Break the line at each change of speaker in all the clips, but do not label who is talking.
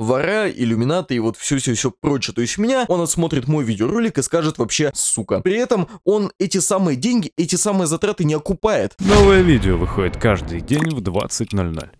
вора, иллюминаты и вот все-все-все прочее. То есть меня он отсмотрит мой видеоролик и скажет вообще сука. При этом он эти самые деньги, эти самые затраты не окупает.
Новое видео выходит каждый день в 20.00.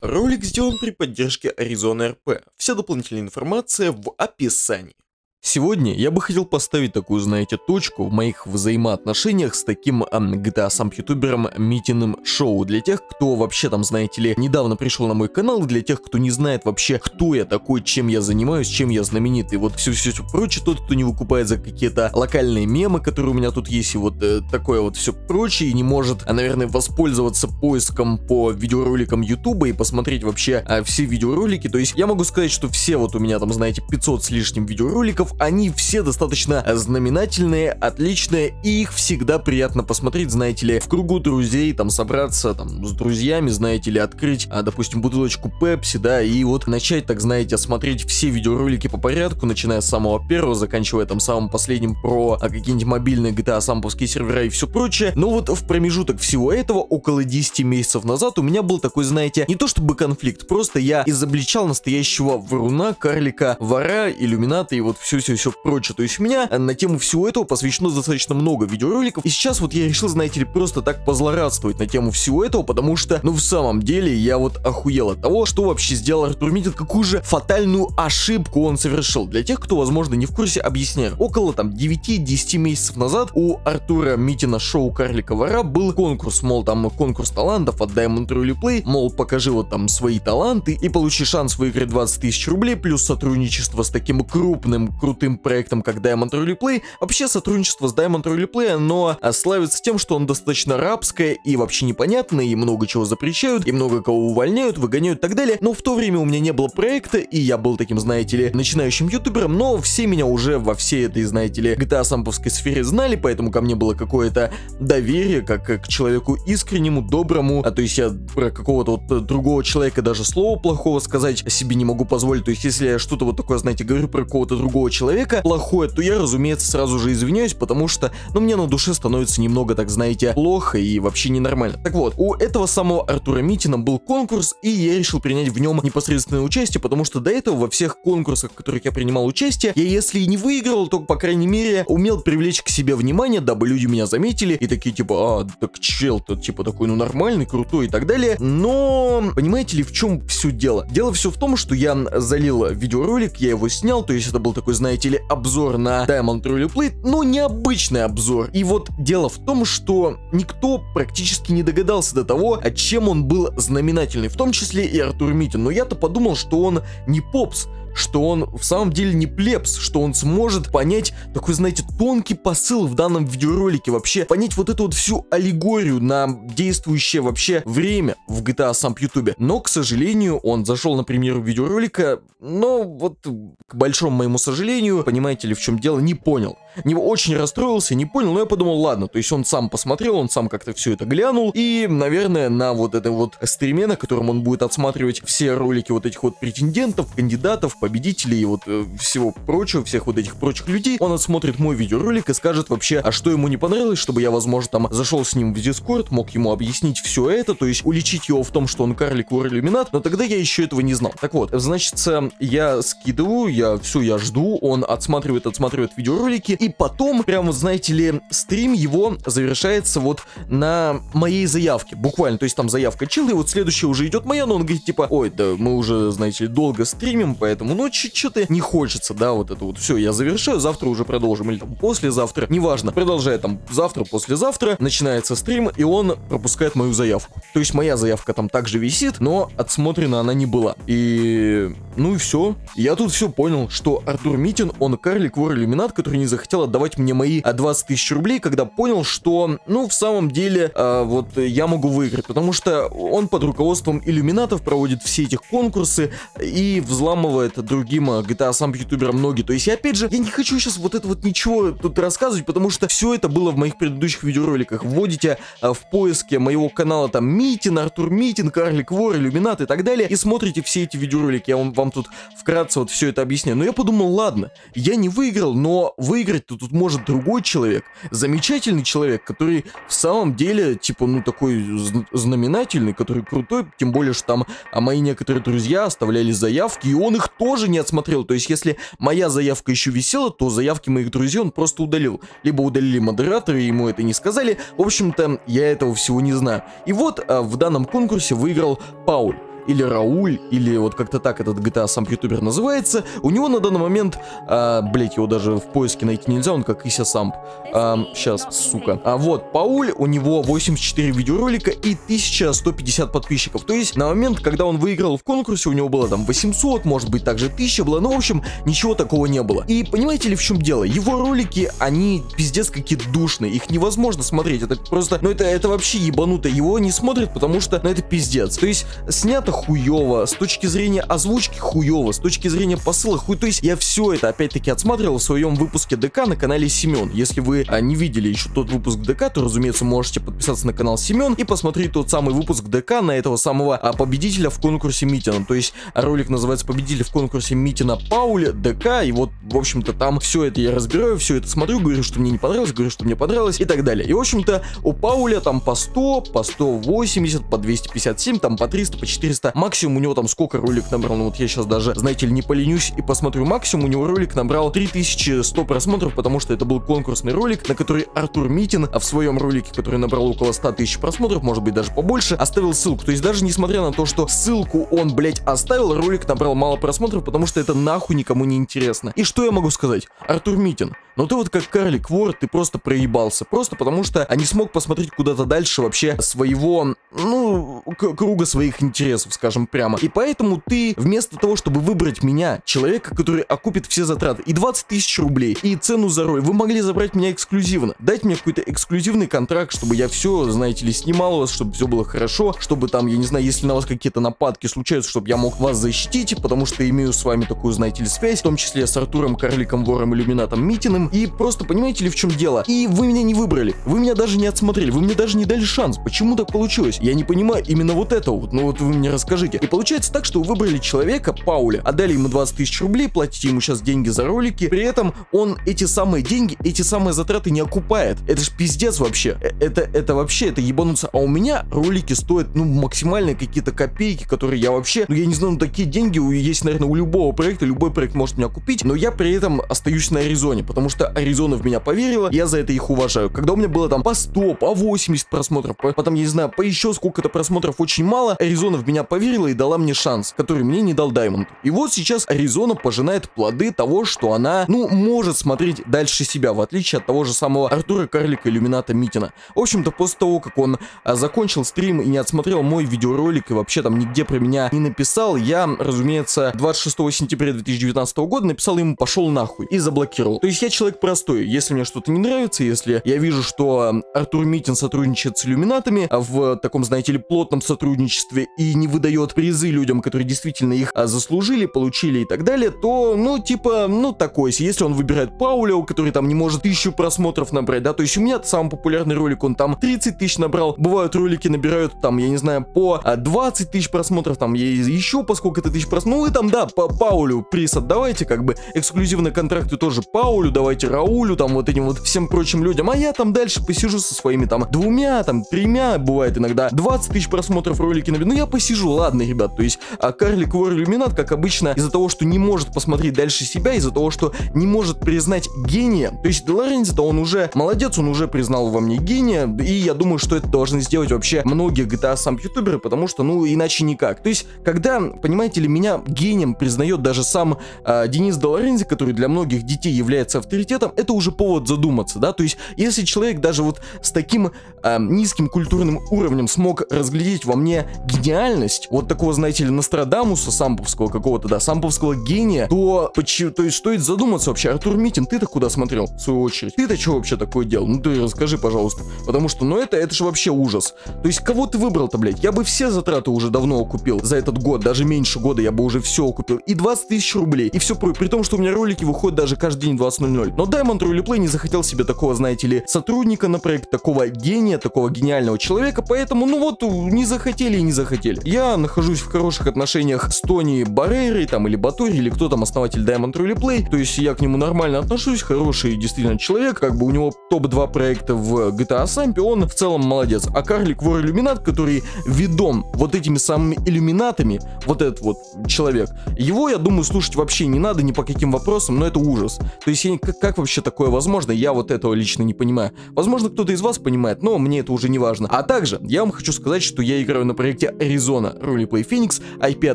Ролик сделан при поддержке Arizona RP. Вся дополнительная информация в описании. Сегодня я бы хотел поставить такую, знаете, точку в моих взаимоотношениях с таким GTA сам ютубером Митиным Шоу. Для тех, кто вообще там, знаете ли, недавно пришел на мой канал, и для тех, кто не знает вообще, кто я такой, чем я занимаюсь, чем я знаменитый. Вот все-все-все прочее, тот, кто не выкупает за какие-то локальные мемы, которые у меня тут есть, и вот э, такое вот все прочее, и не может, а, наверное, воспользоваться поиском по видеороликам ютуба и посмотреть вообще э, все видеоролики. То есть я могу сказать, что все вот у меня там, знаете, 500 с лишним видеороликов, фильмов, они все достаточно знаменательные, отличные, и их всегда приятно посмотреть, знаете ли, в кругу друзей, там, собраться, там, с друзьями, знаете ли, открыть, а, допустим, бутылочку пепси, да, и вот начать, так, знаете, смотреть все видеоролики по порядку, начиная с самого первого, заканчивая там самым последним про а, какие-нибудь мобильные GTA, самповские сервера и все прочее. Но вот в промежуток всего этого, около 10 месяцев назад, у меня был такой, знаете, не то чтобы конфликт, просто я изобличал настоящего вруна, карлика, вора, иллюмината и вот все все-все-все прочее. То есть у меня на тему всего этого посвящено достаточно много видеороликов. И сейчас вот я решил, знаете ли, просто так позлорадствовать на тему всего этого, потому что, ну в самом деле, я вот охуел от того, что вообще сделал Артур Митин, какую же фатальную ошибку он совершил. Для тех, кто, возможно, не в курсе, объясняю. Около там 9-10 месяцев назад у Артура Митина шоу Карлика Вора был конкурс, мол, там конкурс талантов от Diamond Truly Play, мол, покажи вот там свои таланты и получи шанс выиграть 20 тысяч рублей, плюс сотрудничество с таким крупным, крутым проектом, как Diamond Roleplay. Вообще сотрудничество с Diamond Roleplay, но славится тем, что он достаточно рабское и вообще непонятное, и много чего запрещают, и много кого увольняют, выгоняют и так далее. Но в то время у меня не было проекта, и я был таким, знаете ли, начинающим ютубером, но все меня уже во всей этой, знаете ли, GTA самповской сфере знали, поэтому ко мне было какое-то доверие, как к человеку искреннему, доброму, а то есть я про какого-то вот другого человека даже слова плохого сказать себе не могу позволить, то есть если я что-то вот такое, знаете, говорю про какого-то другого человека, человека плохое, то я, разумеется, сразу же извиняюсь, потому что, ну, мне на душе становится немного, так знаете, плохо и вообще ненормально. Так вот, у этого самого Артура Митина был конкурс, и я решил принять в нем непосредственное участие, потому что до этого во всех конкурсах, в которых я принимал участие, я если и не выиграл, то, по крайней мере, умел привлечь к себе внимание, дабы люди меня заметили, и такие, типа, а, так чел-то, типа, такой, ну, нормальный, крутой и так далее. Но, понимаете ли, в чем все дело? Дело все в том, что я залил видеоролик, я его снял, то есть это был такой, знаете, знаете ли, обзор на Diamond Roleplay, но необычный обзор. И вот дело в том, что никто практически не догадался до того, чем он был знаменательный, в том числе и Артур Митин. Но я-то подумал, что он не попс, что он в самом деле не плебс, что он сможет понять такой, знаете, тонкий посыл в данном видеоролике, вообще понять вот эту вот всю аллегорию на действующее вообще время в GTA сам YouTube. Но, к сожалению, он зашел на премьеру видеоролика, но вот к большому моему сожалению, понимаете ли, в чем дело, не понял. Не очень расстроился, не понял, но я подумал, ладно, то есть он сам посмотрел, он сам как-то все это глянул, и, наверное, на вот этом вот стриме, на котором он будет отсматривать все ролики вот этих вот претендентов, кандидатов, победителей и вот э, всего прочего, всех вот этих прочих людей, он отсмотрит мой видеоролик и скажет вообще, а что ему не понравилось, чтобы я, возможно, там зашел с ним в Дискорд, мог ему объяснить все это, то есть уличить его в том, что он карлик, вор, иллюминат, но тогда я еще этого не знал. Так вот, значит, я скидываю, я все, я жду, он отсматривает, отсматривает видеоролики, и потом, прям, знаете ли, стрим его завершается вот на моей заявке, буквально, то есть там заявка чил, и вот следующая уже идет моя, но он говорит, типа, ой, да мы уже, знаете ли, долго стримим, поэтому ну что-то не хочется, да, вот это вот все, я завершаю, завтра уже продолжим, или там послезавтра, неважно, продолжая там завтра, послезавтра, начинается стрим, и он пропускает мою заявку. То есть моя заявка там также висит, но отсмотрена она не была. И, ну и все. Я тут все понял, что Артур Митин, он карлик, вор, иллюминат, который не захотел отдавать мне мои 20 а, тысяч рублей, когда понял, что, ну, в самом деле, э, вот я могу выиграть, потому что он под руководством иллюминатов проводит все эти конкурсы и взламывает другим э, GTA сам ютуберам ноги. То есть, я, опять же, я не хочу сейчас вот это вот ничего тут рассказывать, потому что все это было в моих предыдущих видеороликах. Вводите э, в поиске моего канала там Митин, Артур Митин, Карлик Вор, Иллюминат и так далее, и смотрите все эти видеоролики. Я вам, вам тут вкратце вот все это объясняю. Но я подумал, ладно, я не выиграл, но выиграть-то тут может другой человек. Замечательный человек, который в самом деле, типа, ну, такой знаменательный, который крутой, тем более, что там а мои некоторые друзья оставляли заявки, и он их тоже не отсмотрел. То есть, если моя заявка еще висела, то заявки моих друзей он просто удалил. Либо удалили модераторы, ему это не сказали. В общем-то, я этого всего не знаю. И вот а, в данном конкурсе выиграл Пауль или Рауль, или вот как-то так этот GTA сам ютубер называется. У него на данный момент, а, блять, его даже в поиске найти нельзя, он как Ися Самп. А, сейчас, сука. А вот, Пауль, у него 84 видеоролика и 1150 подписчиков. То есть, на момент, когда он выиграл в конкурсе, у него было там 800, может быть, также 1000 было, ну, в общем, ничего такого не было. И понимаете ли, в чем дело? Его ролики, они пиздец какие душные, их невозможно смотреть, это просто, ну, это, это вообще ебануто, его не смотрят, потому что, ну, это пиздец. То есть, снято хуево, с точки зрения озвучки хуево, с точки зрения посыла хуй. То есть я все это опять-таки отсматривал в своем выпуске ДК на канале Семен. Если вы а, не видели еще тот выпуск ДК, то, разумеется, можете подписаться на канал Семен и посмотреть тот самый выпуск ДК на этого самого а, победителя в конкурсе Митина. То есть ролик называется «Победитель в конкурсе Митина Пауля ДК», и вот, в общем-то, там все это я разбираю, все это смотрю, говорю, что мне не понравилось, говорю, что мне понравилось и так далее. И, в общем-то, у Пауля там по 100, по 180, по 257, там по 300, по 400 просто максимум у него там сколько ролик набрал, ну вот я сейчас даже, знаете ли, не поленюсь и посмотрю, максимум у него ролик набрал 3100 просмотров, потому что это был конкурсный ролик, на который Артур Митин а в своем ролике, который набрал около 100 тысяч просмотров, может быть даже побольше, оставил ссылку. То есть даже несмотря на то, что ссылку он, блять, оставил, ролик набрал мало просмотров, потому что это нахуй никому не интересно. И что я могу сказать? Артур Митин, но ты вот как карлик вор, ты просто проебался. Просто потому что не смог посмотреть куда-то дальше вообще своего, ну, круга своих интересов, скажем прямо. И поэтому ты вместо того, чтобы выбрать меня, человека, который окупит все затраты, и 20 тысяч рублей, и цену за роль, вы могли забрать меня эксклюзивно. Дать мне какой-то эксклюзивный контракт, чтобы я все, знаете ли, снимал вас, чтобы все было хорошо, чтобы там, я не знаю, если на вас какие-то нападки случаются, чтобы я мог вас защитить, потому что имею с вами такую, знаете ли, связь, в том числе с Артуром Карликом Вором Иллюминатом Митиным, и просто понимаете ли в чем дело? И вы меня не выбрали, вы меня даже не отсмотрели, вы мне даже не дали шанс. Почему так получилось? Я не понимаю именно вот этого вот, ну вот вы мне расскажите. И получается так, что вы выбрали человека, Пауля, отдали ему 20 тысяч рублей, платите ему сейчас деньги за ролики, при этом он эти самые деньги, эти самые затраты не окупает. Это ж пиздец вообще. Э, это, это вообще, это ебануться. А у меня ролики стоят, ну, максимальные какие-то копейки, которые я вообще, ну, я не знаю, ну, такие деньги есть, наверное, у любого проекта, любой проект может меня купить, но я при этом остаюсь на Аризоне, потому что Аризона в меня поверила, я за это их уважаю. Когда у меня было там по 100, по 80 просмотров, по, потом, я не знаю, по еще сколько-то просмотров очень мало, Аризона в меня поверила и дала мне шанс, который мне не дал Даймонд. И вот сейчас Аризона пожинает плоды того, что она, ну, может смотреть дальше себя, в отличие от того же самого Артура Карлика Иллюмината Митина. В общем-то, после того, как он а, закончил стрим и не отсмотрел мой видеоролик и вообще там нигде про меня не написал, я, разумеется, 26 сентября 2019 года написал ему «пошел нахуй» и заблокировал. То есть я человек простой. Если мне что-то не нравится, если я вижу, что Артур Митин сотрудничает с иллюминатами в таком, знаете ли, плотном сотрудничестве и не выдает призы людям, которые действительно их а, заслужили, получили и так далее, то, ну, типа, ну, такой Если он выбирает Паулио, который там не может тысячу просмотров набрать, да, то есть у меня самый популярный ролик, он там 30 тысяч набрал, бывают ролики набирают там, я не знаю, по 20 а, тысяч просмотров, там, еще по сколько-то тысяч просмотров, ну, и там, да, по Паулю приз отдавайте, как бы, эксклюзивные контракты тоже Паулю давайте, Раулю, там вот этим вот всем прочим людям, а я там дальше посижу со своими там двумя, там тремя, бывает иногда 20 тысяч просмотров ролики на ну я посижу, ладно, ребят, то есть а Карлик Вор Иллюминат, как обычно, из-за того, что не может посмотреть дальше себя, из-за того, что не может признать гения, то есть Делорензи-то он уже молодец, он уже признал во мне гения, и я думаю, что это должны сделать вообще многие GTA сам ютуберы, потому что, ну, иначе никак. То есть, когда, понимаете ли, меня гением признает даже сам э, Денис Долорензи, который для многих детей является авторитетом, это уже повод задуматься, да, то есть если человек даже вот с таким э, низким культурным уровнем смог разглядеть во мне гениальность, есть вот такого, знаете ли, Нострадамуса самповского какого-то, да, самповского гения, то, почему, то есть стоит задуматься вообще, Артур Митин, ты-то куда смотрел, в свою очередь? Ты-то что вообще такое делал? Ну ты расскажи, пожалуйста. Потому что, ну это, это же вообще ужас. То есть кого ты выбрал-то, блядь? Я бы все затраты уже давно окупил за этот год, даже меньше года я бы уже все окупил. И 20 тысяч рублей, и все про... При том, что у меня ролики выходят даже каждый день 20.00. Но Diamond Roleplay не захотел себе такого, знаете ли, сотрудника на проект, такого гения, такого гениального человека, поэтому, ну вот, не захотели и не захотели. Я нахожусь в хороших отношениях с Тони Баррерой, там, или Батори, или кто там основатель Diamond Roleplay, то есть я к нему нормально отношусь, хороший действительно человек, как бы у него топ-2 проекта в GTA Samp, он в целом молодец. А Карлик Вор Иллюминат, который ведом вот этими самыми иллюминатами, вот этот вот человек, его, я думаю, слушать вообще не надо ни по каким вопросам, но это ужас. То есть, я, как, как вообще такое возможно? Я вот этого лично не понимаю. Возможно, кто-то из вас понимает, но мне это уже не важно. А также, я вам хочу сказать, что я играю на проекте Arizona Roleplay Phoenix, IP, а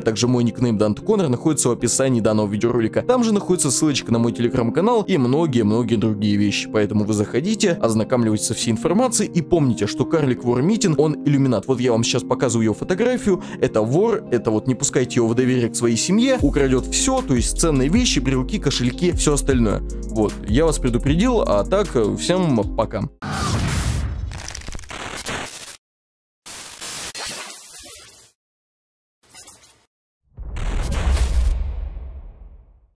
также мой никнейм Дант Коннор находится в описании данного видеоролика. Там же находится ссылочка на мой телеграм-канал и многие-многие другие вещи. Поэтому вы заходите, ознакомливайтесь со всей информацией и помните, что карлик вор Митин, он иллюминат. Вот я вам сейчас показываю его фотографию. Это вор, это вот не пускайте его в доверие к своей семье, украдет все, то есть ценные вещи, брелки, кошельки, все остальное. Вот, я вас предупредил, а так, всем пока.